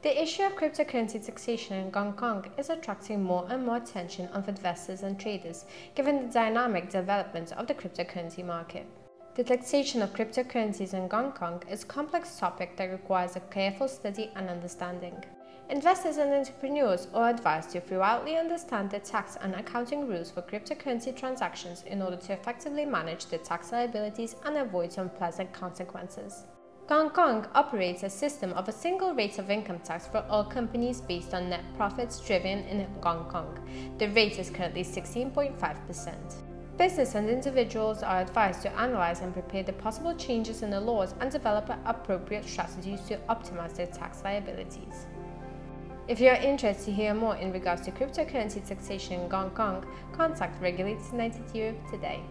The issue of cryptocurrency taxation in Hong Kong is attracting more and more attention of investors and traders, given the dynamic development of the cryptocurrency market. The taxation of cryptocurrencies in Hong Kong is a complex topic that requires a careful study and understanding. Investors and entrepreneurs are advised to thoroughly understand the tax and accounting rules for cryptocurrency transactions in order to effectively manage the tax liabilities and avoid unpleasant consequences. Hong Kong operates a system of a single rate of income tax for all companies based on net profits driven in Hong Kong. The rate is currently 16.5%. Business and individuals are advised to analyze and prepare the possible changes in the laws and develop appropriate strategies to optimize their tax liabilities. If you are interested to hear more in regards to cryptocurrency taxation in Hong Kong, contact Regulated United today.